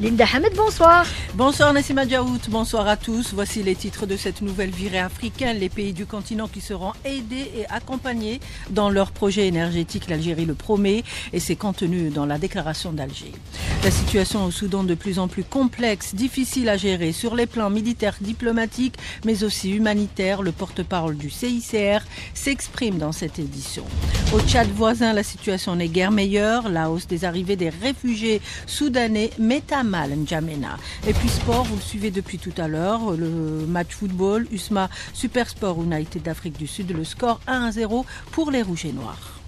Linda Hamed, bonsoir. Bonsoir Nassima Djaout, bonsoir à tous. Voici les titres de cette nouvelle virée africaine. Les pays du continent qui seront aidés et accompagnés dans leur projet énergétique. L'Algérie le promet et c'est contenu dans la déclaration d'Alger. La situation au Soudan de plus en plus complexe, difficile à gérer sur les plans militaires, diplomatiques, mais aussi humanitaires. Le porte-parole du CICR s'exprime dans cette édition. Au Tchad voisin, la situation n'est guère meilleure. La hausse des arrivées des réfugiés soudanais met à Et puis sport, vous le suivez depuis tout à l'heure, le match football, USMA Super Sport United d'Afrique du Sud, le score 1-0 pour les Rouges et Noirs.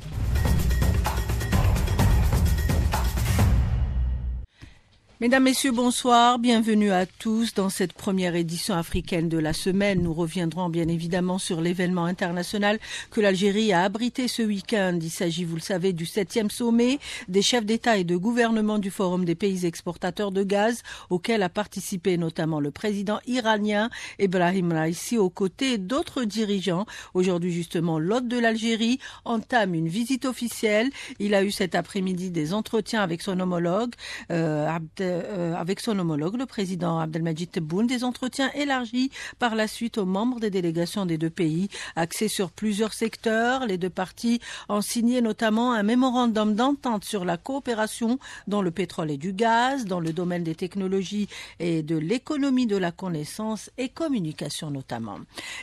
Mesdames, Messieurs, bonsoir. Bienvenue à tous dans cette première édition africaine de la semaine. Nous reviendrons bien évidemment sur l'événement international que l'Algérie a abrité ce week-end. Il s'agit, vous le savez, du septième sommet des chefs d'État et de gouvernement du Forum des pays exportateurs de gaz, auquel a participé notamment le président iranien Ebrahim Raisi aux côtés d'autres dirigeants. Aujourd'hui, justement, l'hôte de l'Algérie entame une visite officielle. Il a eu cet après-midi des entretiens avec son homologue, euh, euh, avec son homologue, le président Abdelmajid Tebboune, des entretiens élargis par la suite aux membres des délégations des deux pays, axés sur plusieurs secteurs. Les deux parties ont signé notamment un mémorandum d'entente sur la coopération dans le pétrole et du gaz, dans le domaine des technologies et de l'économie de la connaissance et communication notamment.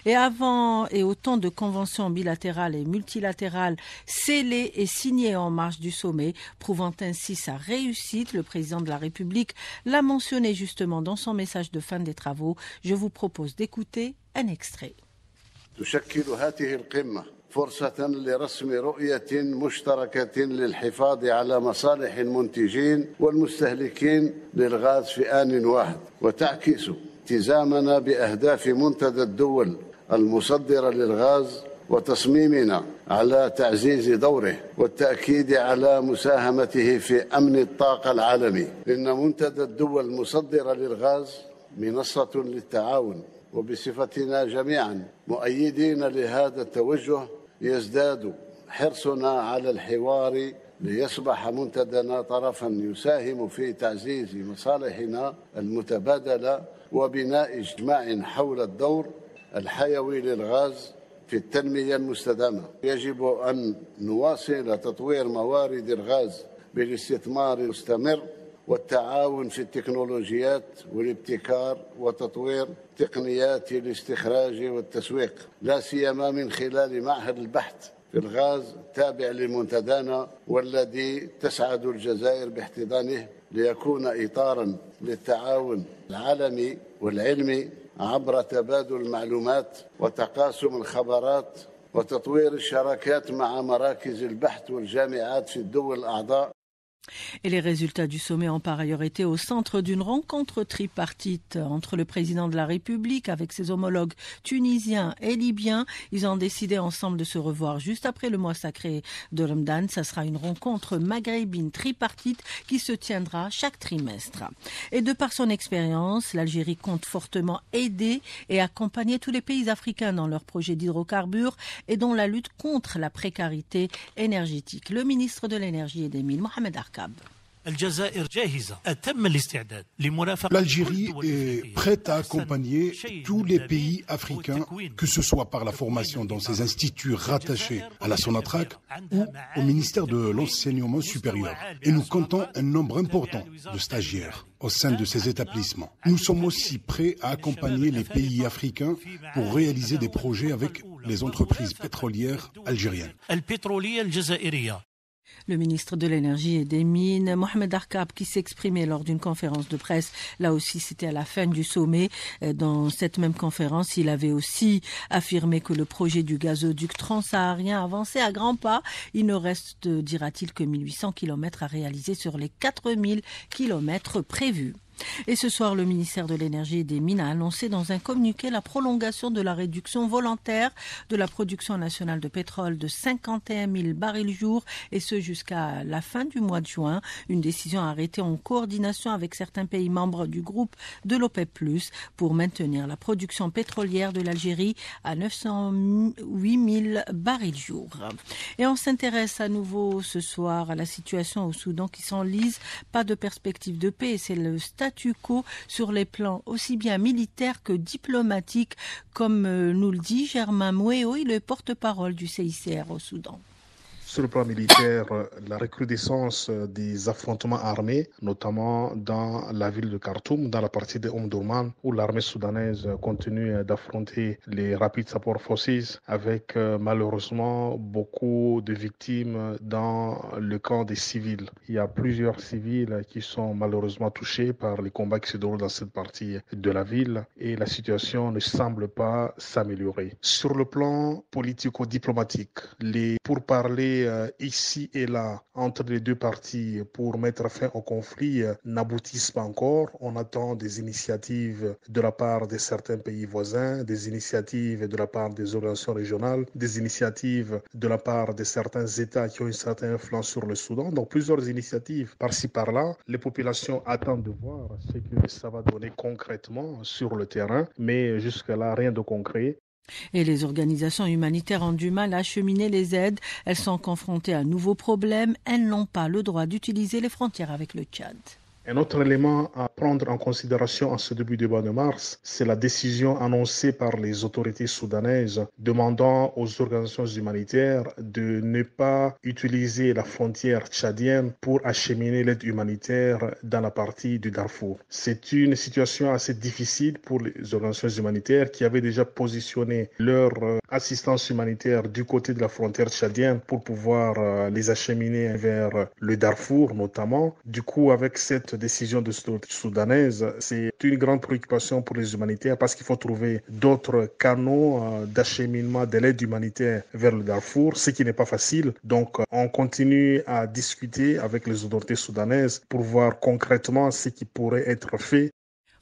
Et avant et autant de conventions bilatérales et multilatérales scellées et signées en marge du sommet, prouvant ainsi sa réussite, le président de la République l'a mentionné justement dans son message de fin des travaux. Je vous propose d'écouter un extrait. فرصة لرسم رؤية مشتركة للحفاظ على مصالح المنتجين والمستهلكين للغاز في آن واحد وتعكس التزامنا بأهداف منتدى الدول المصدرة للغاز وتصميمنا على تعزيز دوره والتأكيد على مساهمته في أمن الطاقة العالمي. إن منتدى الدول المصدره للغاز منصة للتعاون وبصفتنا جميعا مؤيدين لهذا التوجه يزداد حرصنا على الحوار ليصبح منتدنا طرفا يساهم في تعزيز مصالحنا المتبادلة وبناء اجماع حول الدور الحيوي للغاز في التنمية المستدامة. يجب أن نواصل تطوير موارد الغاز بالاستثمار المستمر والتعاون في التكنولوجيات والابتكار وتطوير تقنيات الاستخراج والتسويق لا سيما من خلال معهد البحث في الغاز تابع لمنتدانا والذي تسعد الجزائر باحتضانه ليكون اطارا للتعاون العالمي والعلمي عبر تبادل المعلومات وتقاسم الخبرات وتطوير الشراكات مع مراكز البحث والجامعات في الدول الأعضاء. Et les résultats du sommet ont par ailleurs été au centre d'une rencontre tripartite entre le président de la République avec ses homologues tunisiens et libyens. Ils ont décidé ensemble de se revoir juste après le mois sacré de Ramadan. Ça sera une rencontre maghrébine tripartite qui se tiendra chaque trimestre. Et de par son expérience, l'Algérie compte fortement aider et accompagner tous les pays africains dans leurs projets d'hydrocarbures et dans la lutte contre la précarité énergétique. Le ministre de l'énergie et des mines, Mohamed Arka, L'Algérie est prête à accompagner tous les pays africains, que ce soit par la formation dans ses instituts rattachés à la Sonatrach ou au ministère de l'Enseignement supérieur. Et nous comptons un nombre important de stagiaires au sein de ces établissements. Nous sommes aussi prêts à accompagner les pays africains pour réaliser des projets avec les entreprises pétrolières algériennes. Le ministre de l'Énergie et des Mines, Mohamed Arkab, qui s'exprimait lors d'une conférence de presse, là aussi c'était à la fin du sommet. Euh, dans cette même conférence, il avait aussi affirmé que le projet du gazoduc transsaharien avançait à grands pas. Il ne reste, dira-t-il, que 1800 km à réaliser sur les 4000 km prévus. Et ce soir, le ministère de l'Énergie et des Mines a annoncé dans un communiqué la prolongation de la réduction volontaire de la production nationale de pétrole de 51 000 barils jour et ce jusqu'à la fin du mois de juin. Une décision arrêtée en coordination avec certains pays membres du groupe de l'OPEP+, pour maintenir la production pétrolière de l'Algérie à 908 000 barils jour. Et on s'intéresse à nouveau ce soir à la situation au Soudan qui s'enlise. Pas de perspective de paix. C'est le statu sur les plans aussi bien militaires que diplomatiques, comme euh, nous le dit Germain Mouéo, le porte-parole du CICR au Soudan. Sur le plan militaire, la recrudescence des affrontements armés, notamment dans la ville de Khartoum, dans la partie de Omdurman, où l'armée soudanaise continue d'affronter les Rapid Support Forces, avec euh, malheureusement beaucoup de victimes dans le camp des civils. Il y a plusieurs civils qui sont malheureusement touchés par les combats qui se déroulent dans cette partie de la ville et la situation ne semble pas s'améliorer. Sur le plan politico-diplomatique, les pourparlers euh, ici et là entre les deux parties pour mettre fin au conflit euh, n'aboutissent pas encore. On attend des initiatives de la part de certains pays voisins, des initiatives de la part des organisations régionales, des initiatives de la part de certains États qui ont une certaine influence sur le Soudan. Donc plusieurs initiatives par-ci par-là. Les populations attendent de voir ce que ça va donner concrètement sur le terrain, mais jusque-là, rien de concret. Et les organisations humanitaires ont du mal à acheminer les aides. Elles sont confrontées à un nouveau problème. Elles n'ont pas le droit d'utiliser les frontières avec le Tchad. Un autre élément à prendre en considération en ce début de mois de mars, c'est la décision annoncée par les autorités soudanaises demandant aux organisations humanitaires de ne pas utiliser la frontière tchadienne pour acheminer l'aide humanitaire dans la partie du Darfour. C'est une situation assez difficile pour les organisations humanitaires qui avaient déjà positionné leur euh, assistance humanitaire du côté de la frontière tchadienne pour pouvoir euh, les acheminer vers le Darfour notamment. Du coup, avec cette décision de soudanaise, c'est une grande préoccupation pour les humanitaires parce qu'il faut trouver d'autres canaux euh, d'acheminement de l'aide humanitaire vers le Darfour, ce qui n'est pas facile. Donc, on continue à discuter avec les autorités soudanaises pour voir concrètement ce qui pourrait être fait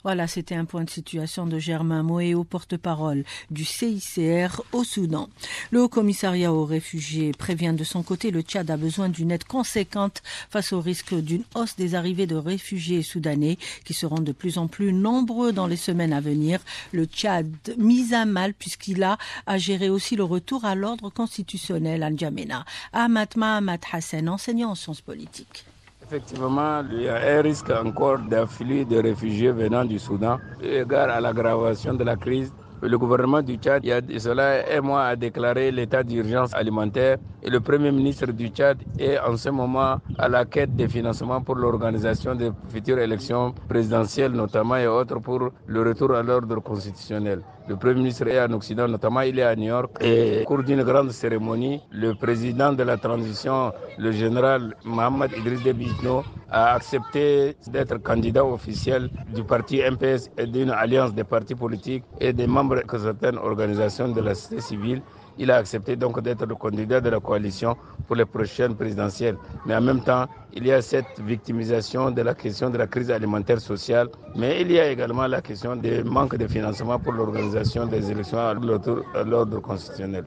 voilà, c'était un point de situation de Germain Moéo, porte-parole du CICR au Soudan. Le Haut Commissariat aux réfugiés prévient de son côté le Tchad a besoin d'une aide conséquente face au risque d'une hausse des arrivées de réfugiés soudanais qui seront de plus en plus nombreux dans les semaines à venir. Le Tchad mis à mal puisqu'il a à gérer aussi le retour à l'ordre constitutionnel à N'Djamena. Ahmad Mahamad Hassan, enseignant en sciences politiques. Effectivement, il y a un risque encore d'afflux de réfugiés venant du Soudan, égard à l'aggravation de la crise. Le gouvernement du Tchad, il y a cela un mois, a déclaré l'état d'urgence alimentaire et le Premier ministre du Tchad est en ce moment à la quête des financements pour l'organisation des futures élections présidentielles, notamment et autres pour le retour à l'ordre constitutionnel. Le Premier ministre est en Occident, notamment il est à New York. Et au cours d'une grande cérémonie, le président de la transition, le général Mohamed Idriss Déby a accepté d'être candidat officiel du parti MPS et d'une alliance des partis politiques et des membres de certaines organisations de la société civile il a accepté donc d'être le candidat de la coalition pour les prochaines présidentielles. Mais en même temps, il y a cette victimisation de la question de la crise alimentaire sociale, mais il y a également la question du manque de financement pour l'organisation des élections à l'ordre constitutionnel.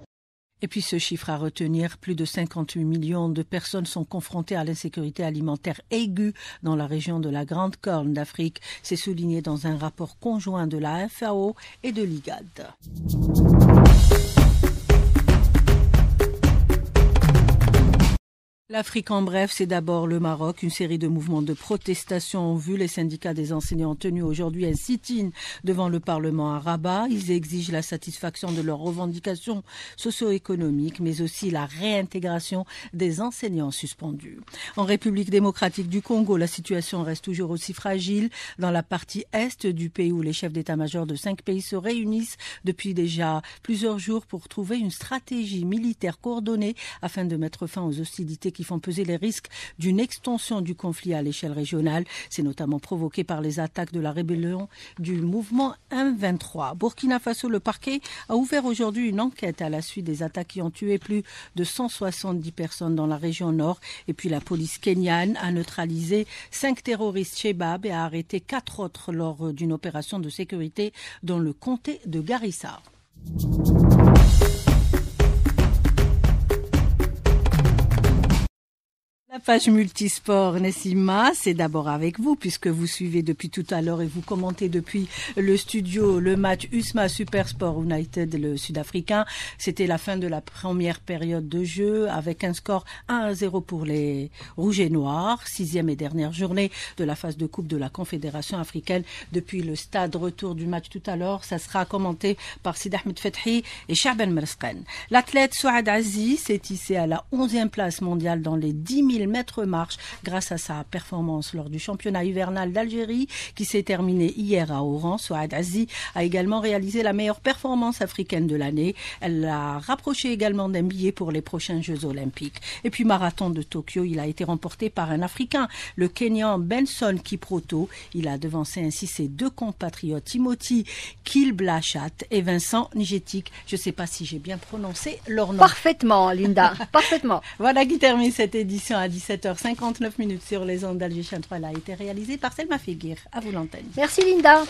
Et puis ce chiffre à retenir, plus de 58 millions de personnes sont confrontées à l'insécurité alimentaire aiguë dans la région de la Grande Corne d'Afrique. C'est souligné dans un rapport conjoint de la FAO et de l'IGAD. L'Afrique en bref, c'est d'abord le Maroc. Une série de mouvements de protestation ont vu les syndicats des enseignants tenus aujourd'hui un sit-in devant le Parlement à Rabat. Ils exigent la satisfaction de leurs revendications socio-économiques, mais aussi la réintégration des enseignants suspendus. En République démocratique du Congo, la situation reste toujours aussi fragile. Dans la partie est du pays où les chefs d'état-major de cinq pays se réunissent depuis déjà plusieurs jours pour trouver une stratégie militaire coordonnée afin de mettre fin aux hostilités qui font peser les risques d'une extension du conflit à l'échelle régionale. C'est notamment provoqué par les attaques de la rébellion du mouvement M23. Burkina Faso, le parquet a ouvert aujourd'hui une enquête à la suite des attaques qui ont tué plus de 170 personnes dans la région nord. Et puis la police kenyane a neutralisé cinq terroristes Shebab et a arrêté quatre autres lors d'une opération de sécurité dans le comté de Garissa. La page multisport Nessima, c'est d'abord avec vous puisque vous suivez depuis tout à l'heure et vous commentez depuis le studio le match USMA Supersport United le sud-africain. C'était la fin de la première période de jeu avec un score 1 à 0 pour les rouges et noirs. Sixième et dernière journée de la phase de coupe de la Confédération africaine depuis le stade retour du match tout à l'heure. Ça sera commenté par Sid Ahmed Fethi et Shaban Merskan. L'athlète Souad Aziz s'est hissé à la 11e place mondiale dans les 10 000 mètres marche grâce à sa performance lors du championnat hivernal d'Algérie qui s'est terminé hier à Oran. Souad Aziz a également réalisé la meilleure performance africaine de l'année. Elle l'a rapproché également d'un billet pour les prochains Jeux olympiques. Et puis marathon de Tokyo, il a été remporté par un Africain, le Kenyan Benson Kiproto. Il a devancé ainsi ses deux compatriotes, Timothy Kilblachat et Vincent Nigetik. Je ne sais pas si j'ai bien prononcé leur nom. Parfaitement, Linda, parfaitement. Voilà qui termine cette édition à 17h59 minutes sur les ondes d'Alger 3. Elle a été réalisée par Selma Figuir. À vous l'antenne. Merci Linda.